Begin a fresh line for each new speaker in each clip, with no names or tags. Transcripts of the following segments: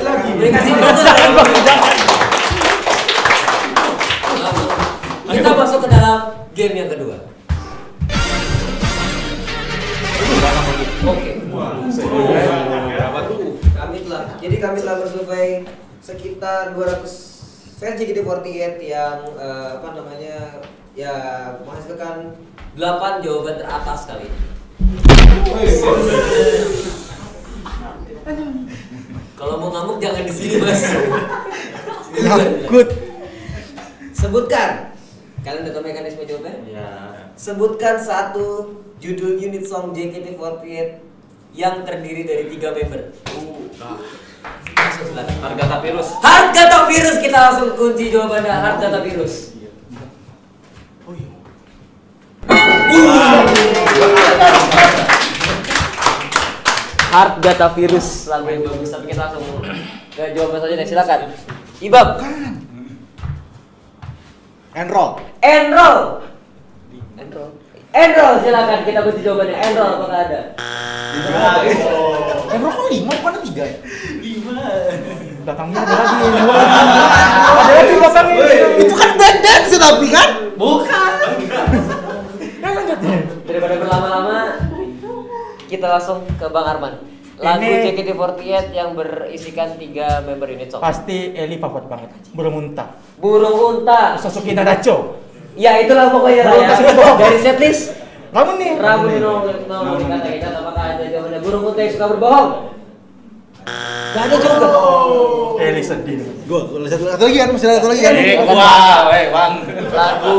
lagi.
Kita masuk ke dalam game yang kedua. Oke.
Kami telah jadi kami telah bersurvei sekitar 200 fans JKT48 yang eh, apa namanya ya menghasilkan
8 jawaban teratas kali ini. Kalau mau ngamuk jangan di sini, Mas.
Takut.
sebutkan kalian udah tahu mekanisme jawabannya?
Ya.
Sebutkan satu judul unit song JKT48 yang terdiri dari tiga member.
Silakan.
Harga tak virus.
Hard data virus kita langsung kunci jawabannya hard data virus. Hard data virus lagu yang bagus tapi kita langsung ke jawaban saja deh silakan. Ibab.
Enroll.
Enroll. Enroll. Enroll silakan kita kunci jawabannya. Enroll apakah ada?
Enroll kan lima, bukan tiga ya? Lima. Belakangnya ada lagi. Dua. Ada lagi. Itu kan band dance tapi kan? Bukan.
Daripada berlama-lama kita langsung ke Bang Arman. Lagu
Ini-
JKT48 yang berisikan tiga member unit song.
Pasti Eli favorit banget. Burung unta.
Burung unta.
Sasuke Nadacho.
Ya itulah pokoknya
Burung
ya. Dari setlist
Kamu nih.
Nomor nomor kata kita apakah ada jawabannya burung unta yang suka berbohong? Gak ada juga.
Eli sedih.
Gue, satu, satu lagi kan, masih ada satu lagi kan?
Eh,
weh, Bang.
Lagu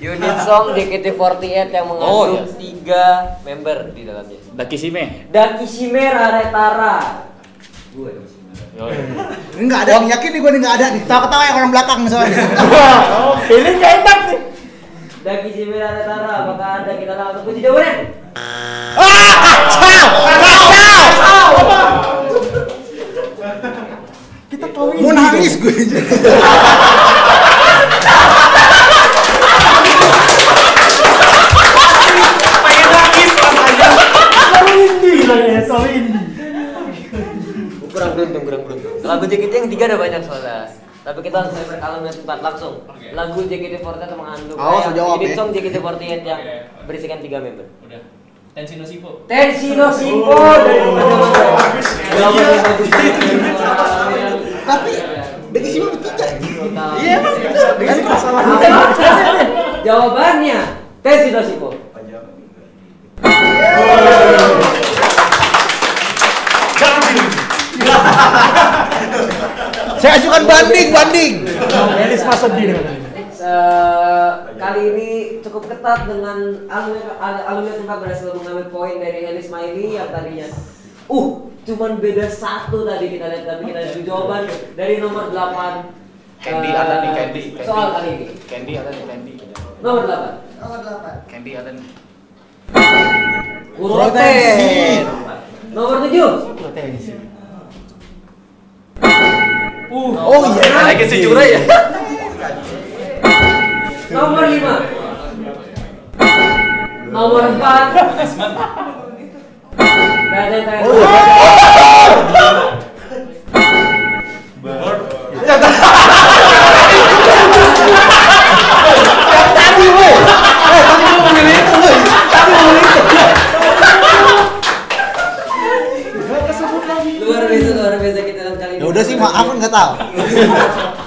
unit song JKT48 yang mengandung
Oh, iya.
Tiga member di dalamnya.
Dakishime.
Dan Ishimera Retara. Gue dong Ishimera.
Ini nggak ada, yang yakin nih gue nih nggak ada nih. Tawa-ketawa yang orang belakang soalnya.
Eli nggak enak nih.
Daki Jimira Retara, apakah ada kita langsung kunci jawabannya?
Ah, kacau. Kacau. Kita tahu ini.
Mau nangis gue.
Pengen nangis rasanya.
Tahu ini lah ya, tahu ini.
Kurang beruntung, kurang beruntung. Lagu JKT yang tiga ada banyak soalnya. Tapi kita langsung berkalung tempat langsung. Lagu JKT48 mengandung
Awas,
yang
jawab ya.
song JKT48 yang berisikan tiga member.
Udah. Tensino Sipo.
Tensino Simpo dari.
Tapi, Becky sih bertiga.
Iya, emang
betul.
Jawabannya Tensino Simpo.
Banding, banding.
Elis dengan ini.
Eh, kali ini cukup ketat dengan alumni al- alumni tempat berhasil mengambil poin dari Elis Maili yang tadinya uh cuman beda satu tadi kita lihat tapi kita lihat jawaban dari nomor 8
Candy ada nih, Candy. Candy.
soal kali ini
Candy ada nih, Candy.
nomor 8
Candy ada nih.
Uroten nomor 7
Oh iya.
Lagi si Jura ya.
nomor 5 nomor 4 Raden Tayang.
Sih, maaf nggak tahu.